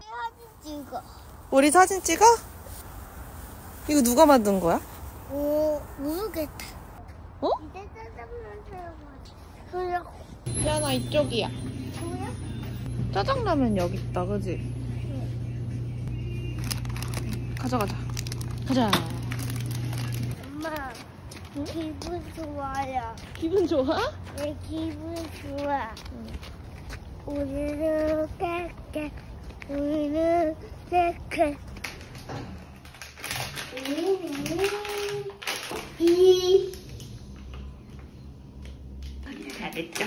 사진 찍어. 우리 사진 찍어? 이거 누가 만든 거야? 오, 모르겠다. 어? 이제 짜장면 미안아 이쪽이야. 짜장라면 여기 있다, 그지? 가자 가자. 가자. 엄마, 기분 좋아요. 기분 좋아? 내 기분 좋아. 우리는 깨깨, 우리는 깨깨. 이 잘했죠.